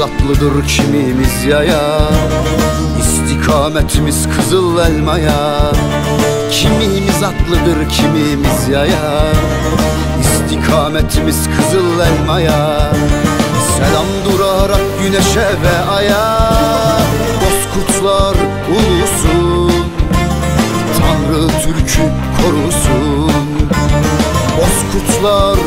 atlıdır kimimiz yaya. İstikametimiz kızıl elmaya. Kimimiz atlıdır kimimiz yaya. İstikametimiz kızıl elmaya. Selam durarak güneşe ve aya. Bozkurtlar ulusun. Tanrı Türk'ü korusun. Bozkurtlar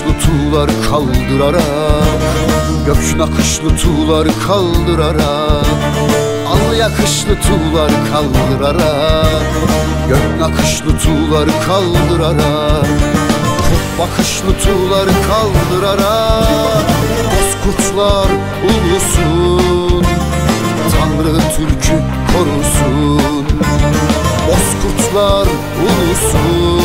Al yakışlı tuğlar kaldırarak Gök nakışlı tuğlar kaldırarak Al yakışlı tuğlar kaldırarak Gök nakışlı tuğlar kaldırarak Kurt bakışlı tuğlar kaldırarak Bozkurtlar ulusun. Tanrı Türk'ü korusun. Bozkurtlar ulusun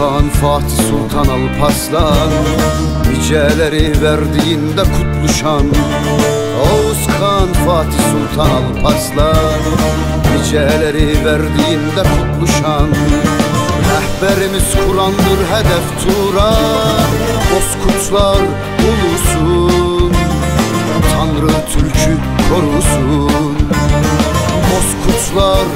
Kağan Fatih Sultan Alparslan. Niceleri verdiğinde kutluşan Oğuz Kağan Fatih Sultan Alparslan. Niceleri verdiğinde kutluşan Rehberimiz Kur'an'dır hedef Turan Bozkurtlar ulusun. Tanrı Türk'ü korusun. Bozkurtlar